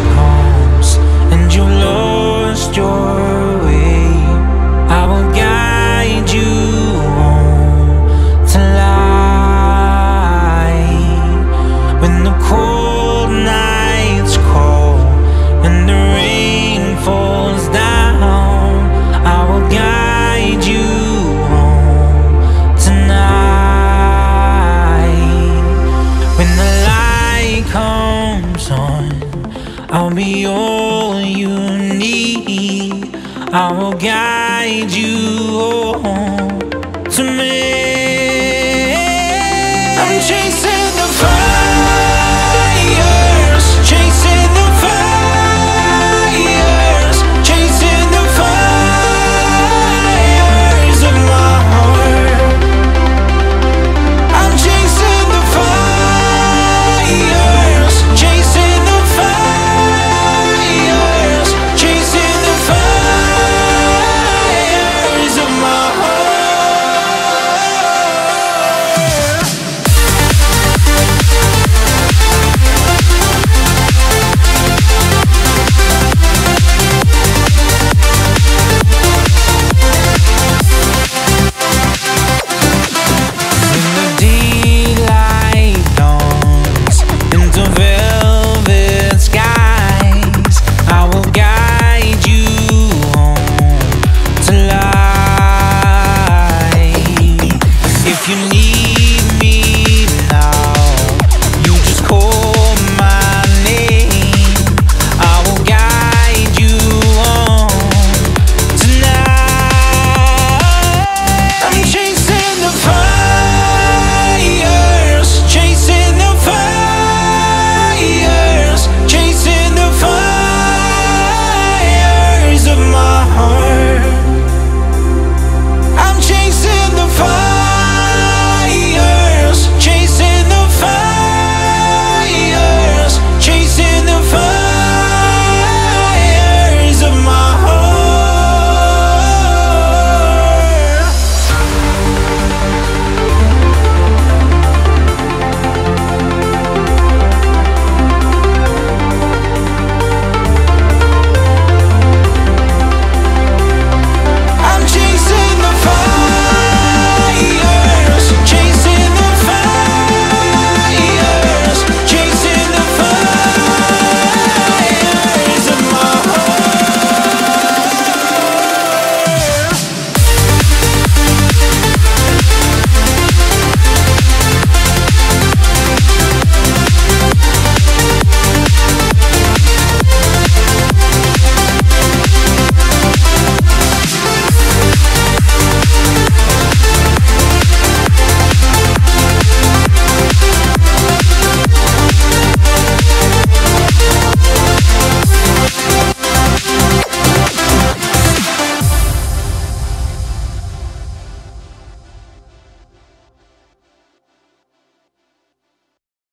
and you lost your way, I will guide you home to. When the cold nights call and the rain falls down, I will guide you home tonight. When the light comes on, I'll be all you need. I will guide you home to me.